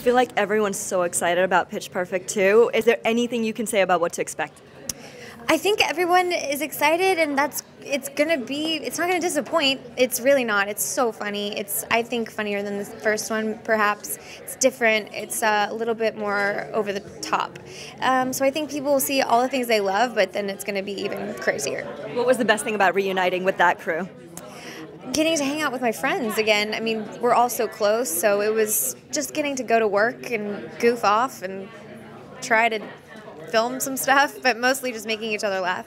feel like everyone's so excited about Pitch Perfect 2. Is there anything you can say about what to expect? I think everyone is excited, and that's it's gonna be. It's not gonna disappoint. It's really not. It's so funny. It's I think funnier than the first one. Perhaps it's different. It's uh, a little bit more over the top. Um, so I think people will see all the things they love, but then it's gonna be even crazier. What was the best thing about reuniting with that crew? Getting to hang out with my friends again. I mean, we're all so close, so it was just getting to go to work and goof off and try to film some stuff, but mostly just making each other laugh.